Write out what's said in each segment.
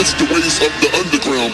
it's the ways of the underground.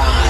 five.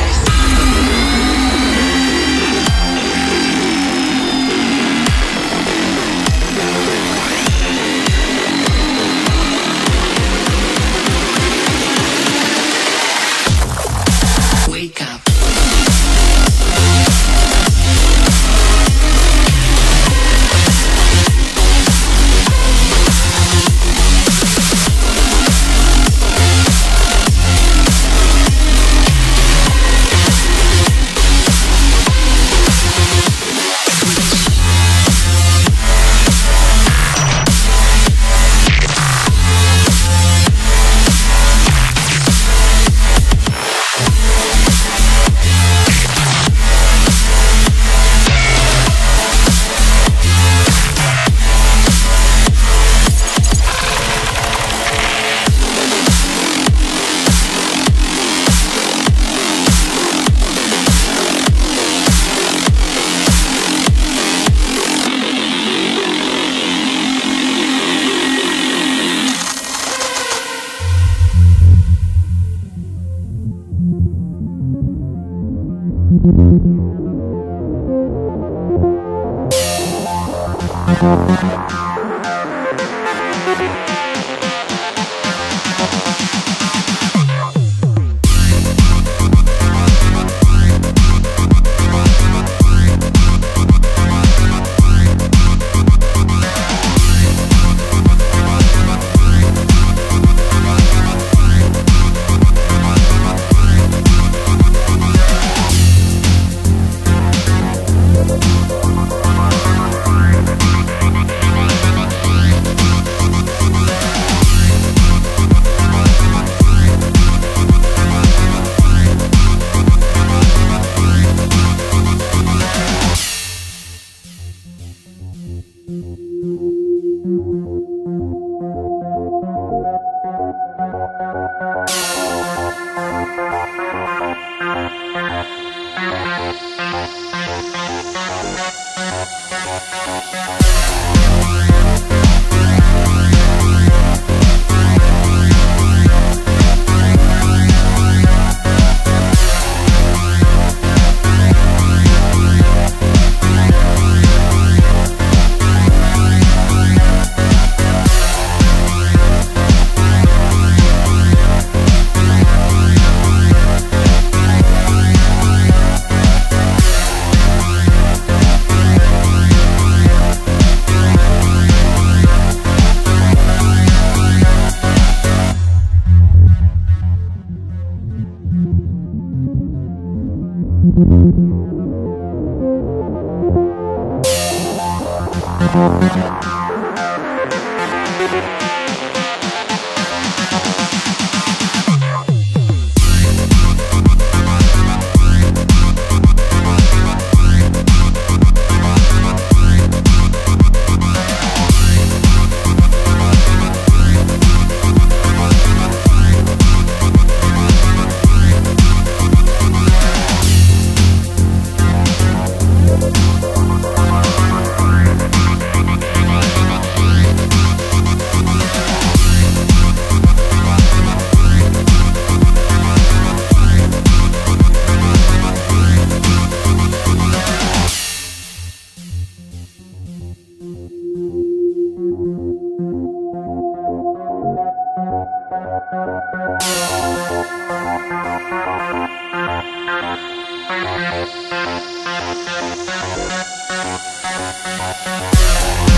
Thank